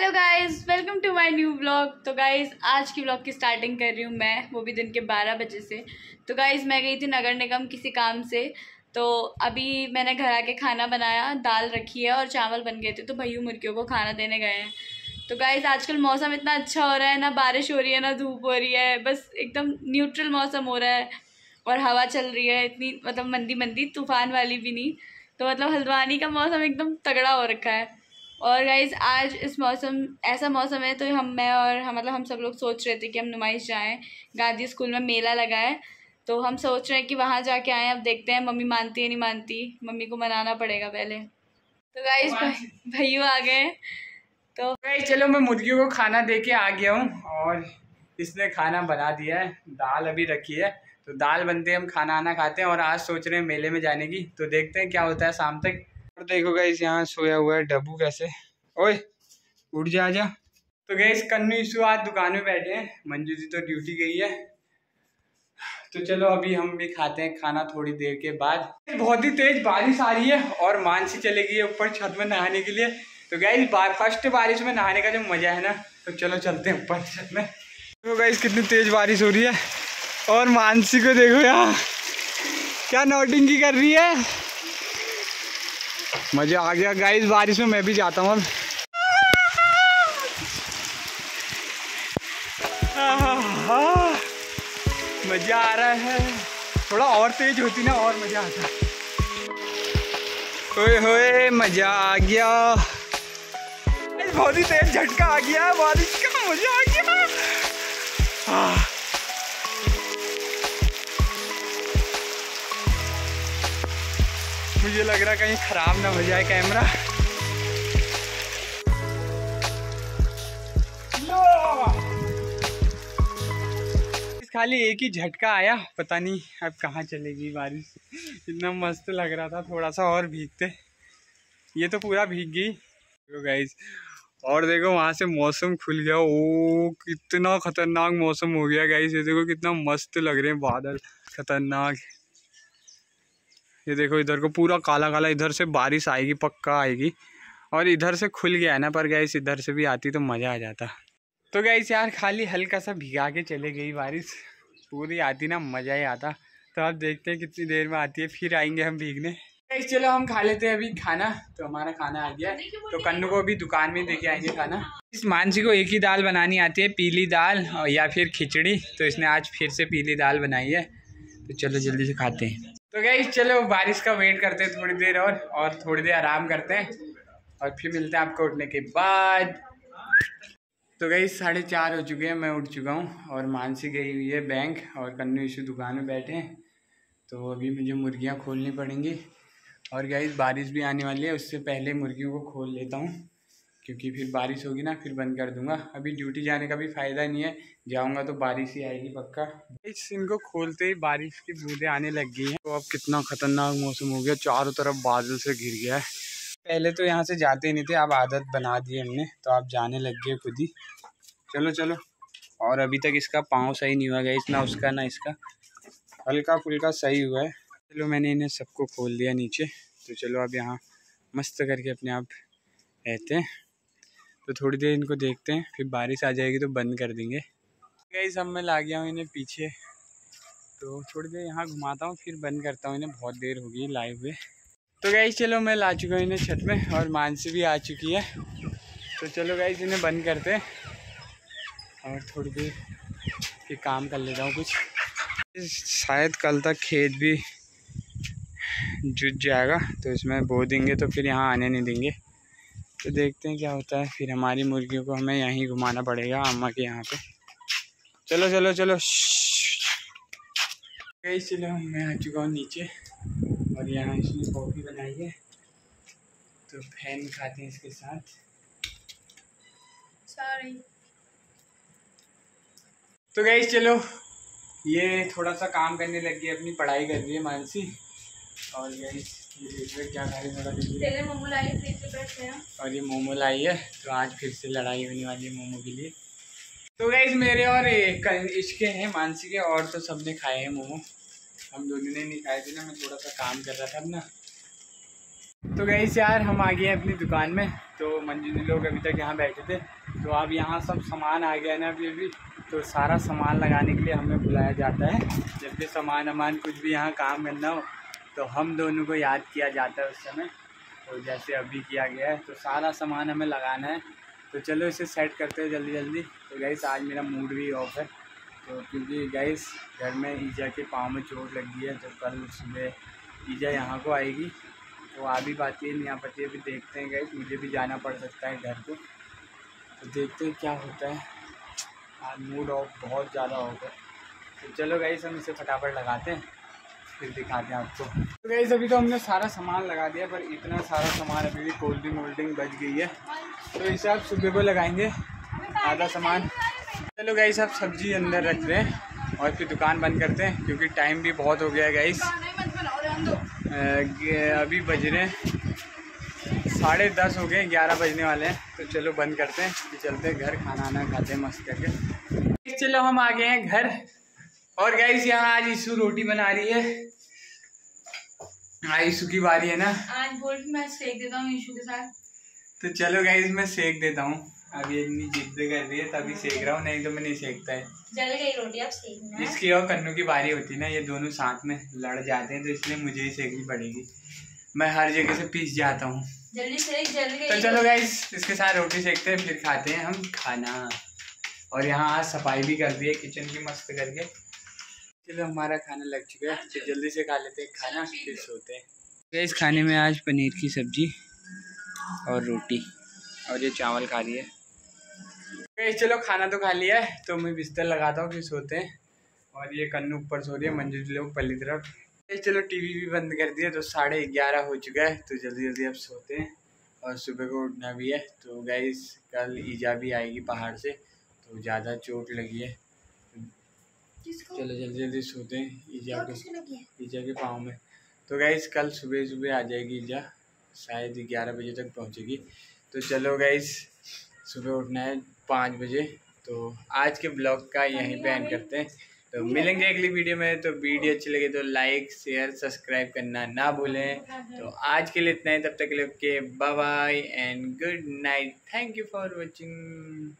Hello guys welcome to my new blog तो guys आज की ब्लॉग की स्टार्टिंग कर रही हूँ मैं, वो भी दिन के 12 बजे से। तो गाइस मैं गई थी नगर निगम किसी काम से। तो अभी मैंने घर आके खाना बनाया, दाल रखी है और चावल बन गए थे। तो भैया मुर्गियों को खाना देने गए हैं। तो गाइज़ आजकल मौसम इतना अच्छा हो रहा है, ना बारिश हो रही है, ना धूप हो रही है। बस एकदम न्यूट्रल मौसम हो रहा है और हवा चल रही है। इतनी मतलब मंदी मंदी तूफ़ान वाली भी नहीं। तो मतलब हल्द्वानी का मौसम एकदम तगड़ा हो रखा है। और गाइज़ आज इस मौसम ऐसा मौसम है तो हम मैं और हम मतलब हम सब लोग सोच रहे थे कि हम नुमाइश जाएँ गांधी स्कूल में मेला लगा है तो हम सोच रहे हैं कि वहाँ जाके आएँ अब देखते हैं मम्मी मानती है नहीं मानती मम्मी को मनाना पड़ेगा पहले। तो गाइज़ भैया आ गए तो भाई चलो मैं मुर्गियों को खाना दे के आ गया हूँ और इसने खाना बना दिया है दाल अभी रखी है तो दाल बनते हम खाना आना खाते हैं और आज सोच रहे हैं मेले में जाने की तो देखते हैं क्या होता है शाम तक। और देखो गैस यहाँ सोया हुआ है डब्बू कैसे। ओए, उठ जा जा। तो गैस कन्नू ईशु आज दुकान में बैठे हैं। मंजू जी तो ड्यूटी गई है। तो चलो अभी हम भी खाते हैं खाना थोड़ी देर के बाद। बहुत ही तेज बारिश आ रही है और मानसी चले गई है ऊपर छत में नहाने के लिए। तो गैस फ़र्स्ट बारिश में नहाने का जो मज़ा है ना तो चलो चलते हैं ऊपर छत में। तो गैस कितनी तेज बारिश हो रही है। और मानसी को देखो यार, क्या नोटिंग की कर रही है। मज़ा आ गया। गाइस बारिश में मैं भी जाता हूँ मज़ा आ रहा है। थोड़ा और तेज होती ना, और मज़ा आता। होए होए, मज़ा आ गया। बहुत ही तेज झटका आ गया। बारिश का मज़ा आ गया। मुझे लग रहा कहीं ख़राब ना हो जाए कैमरा। खाली एक ही झटका आया, पता नहीं अब कहाँ चलेगी बारिश। इतना मस्त लग रहा था थोड़ा सा और भीगते। ये तो पूरा भीग गई। तो गाइस और देखो वहाँ से मौसम खुल गया। ओ, कितना खतरनाक मौसम हो गया गाइस ये देखो कितना मस्त लग रहे हैं बादल। खतरनाक। ये देखो इधर को पूरा काला काला, इधर से बारिश आएगी, पक्का आएगी। और इधर से खुल गया है ना, पर गैस इधर से भी आती तो मज़ा आ जाता। तो गैस यार, खाली हल्का सा भिगा के चले गई बारिश। पूरी आती ना, मज़ा ही आता। तो आप देखते हैं कितनी देर में आती है, फिर आएँगे हम भीगने। गैस चलो, हम खा लेते हैं अभी खाना। तो हमारा खाना आ गया। तो कन्नू को अभी दुकान में देके आएँगे खाना। इस मानसी को एक ही दाल बनानी आती है, पीली दाल या फिर खिचड़ी। तो इसने आज फिर से पीली दाल बनाई है। तो चलो, जल्दी से खाते हैं। तो गई चलो, बारिश का वेट करते हैं थोड़ी देर और और थोड़ी देर आराम करते हैं और फिर मिलते हैं आपको उठने के बाद। तो गई साढ़े चार हो चुके हैं, मैं उठ चुका हूँ और मानसी गई हुई है बैंक और कन्नू इशू दुकान में बैठे हैं। तो अभी मुझे मुर्गियाँ खोलनी पड़ेंगी और गई बारिश भी आने वाली है, उससे पहले मुर्गियों को खोल लेता हूँ। क्योंकि फिर बारिश होगी ना, फिर बंद कर दूँगा। अभी ड्यूटी जाने का भी फ़ायदा नहीं है। जाऊँगा तो बारिश ही आएगी पक्का। इस इनको खोलते ही बारिश की बूंदें आने लग गई हैं। तो अब कितना ख़तरनाक मौसम हो गया। चारों तरफ़ बादल से घिर गया है। पहले तो यहाँ से जाते ही नहीं थे, अब आदत बना दी हमने। तो आप जाने लग गए खुद ही। चलो चलो। और अभी तक इसका पाँव सही नहीं हुआ गया इतना उसका, ना इसका। हल्का फुल्का सही हुआ है। चलो, मैंने इन्हें सबको खोल दिया नीचे। तो चलो, अब यहाँ मस्त करके अपने आप रहते हैं। तो थोड़ी देर इनको देखते हैं, फिर बारिश आ जाएगी तो बंद कर देंगे। गई सब मैं ला गया हूँ इन्हें पीछे। तो थोड़ी देर यहाँ घुमाता हूँ, फिर बंद करता हूँ इन्हें, बहुत देर होगी लाइव हुए तो गई चलो मैं ला चुका हूँ इन्हें छत में, और मानसी भी आ चुकी है। तो चलो गई इन्हें बंद करते हैं, और थोड़ी देर फिर काम कर लेता हूँ कुछ। शायद कल तक खेत भी जुट जाएगा तो इसमें बो देंगे तो फिर यहाँ आने नहीं देंगे। तो देखते हैं क्या होता है। फिर हमारी मुर्गियों को हमें यहीं घुमाना पड़ेगा अम्मा के यहाँ पे। चलो चलो चलो। कई चलो मैं आ चुका हूँ नीचे। और यहाँ इसने कॉफ़ी बनाई है। तो फ़ैन खाते हैं इसके साथ। सॉरी तो गई चलो। ये थोड़ा सा काम करने लग गई अपनी पढ़ाई कर रही है मानसी। और यही क्या मोमो और ये मोमो लाई है तो आज फिर से लड़ाई होने वाली है मोमो के लिए। तो गई मेरे और इसके हैं, मानसी के, और तो सबने खाए हैं मोमो। हम दोनों ने नहीं खाए थे ना, मैं थोड़ा सा काम कर रहा था ना तो गई यार, हम आ गए हैं अपनी दुकान में। तो मंजू लोग अभी तक यहाँ बैठे थे। तो अब यहाँ सब सामान आ गया है ना अभी अभी। तो सारा सामान लगाने के लिए हमें बुलाया जाता है। जब भी सामान वामान कुछ भी यहाँ काम करना हो तो हम दोनों को याद किया जाता है उस समय। तो जैसे अभी किया गया है तो सारा सामान हमें लगाना है। तो चलो इसे सेट करते हैं जल्दी जल्दी। तो गैस आज मेरा मूड भी ऑफ़ है। तो क्योंकि गैस घर में ईजा के पाँव में चोट लग है तो कल सुबह ईजा यहाँ को आएगी। तो आ भी पाती है, नहीं आ पाती है, अभी देखते हैं गैस मुझे भी जाना पड़ सकता है घर को तो देखते हैं क्या होता है। आज मूड ऑफ़ बहुत ज़्यादा ऑफ़ है। तो चलो गैस हम इसे फटाफट लगाते हैं। फिर दिखाते हैं आपको। तो गैस अभी तो हमने सारा सामान लगा दिया, पर इतना सारा सामान अभी भी कोल्ड ड्रिंक वोल्ड ड्रिंक बच गई है। तो इसे आप सुबह को लगाएँगे, आधा सामान। चलो गई आप सब्ज़ी अंदर रख रहे हैं और फिर दुकान बंद करते हैं, क्योंकि टाइम भी बहुत हो गया है गाइस अभी बज रहे हैं, साढ़े दस हो गए, ग्यारह बजने वाले हैं। तो चलो बंद करते हैं, फिर चलते हैं घर, खाना वाना खाते हैं मस्त करके। चलो हम आ गए हैं घर। और गाइस यहाँ आज ईशु रोटी बना रही है। हाँ ईशु की बारी है ना। आज बोल मैं सेक देता हूँ ईशु के साथ। तो चलो गाइस मैं सेक देता हूँ। अभी इतनी जिद कर रही है तभी सेक रहा हूँ नहीं तो मैं नहीं सेकता है। जल गई रोटी अब सेकना इसकी और कन्नू की बारी होती है ना ये दोनों साथ में लड़ जाते हैं तो इसलिए मुझे ही सेकनी पड़ेगी। मैं हर जगह से पीस जाता हूँ। जल्दी सेक जल गई तो चलो गाइस इसके साथ रोटी सेकते हैं फिर खाते हैं हम खाना। और यहाँ आज सफ़ाई भी कर दी है किचन की मस्त करके। चलो हमारा खाना लग चुका है। तो जल्दी से खा लेते हैं खाना फिर सोते हैं। इस खाने में आज पनीर की सब्ज़ी और रोटी और ये चावल खा रही है। चलो खाना तो खा लिया है तो मैं बिस्तर लगाता हूँ फिर सोते हैं। और ये कन्नू ऊपर सो रही है मंजू लोग पहली तरफ़। चलो टीवी भी बंद कर दिया तो साढ़े ग्यारह हो चुका है तो जल्दी जल्दी अब सोते हैं। और सुबह को उठना भी है तो गैस कल ईजा भी आएगी पहाड़ से तो ज़्यादा चोट लगी है। चलो जल्दी जल्दी सोते हैं ईजा के ईजा के पाँव में। तो गाइज़ कल सुबह सुबह आ जाएगी ईजा शायद ग्यारह बजे तक पहुँचेगी। तो चलो गैस सुबह उठना है पाँच बजे। तो आज के ब्लॉग का यहीं पे एंड करते हैं। तो मिलेंगे अगली वीडियो में। तो वीडियो अच्छी लगे तो लाइक शेयर सब्सक्राइब करना ना भूलें। तो आज के लिए इतना ही। तब तक के लिए okay bye bye and good night thank you for watching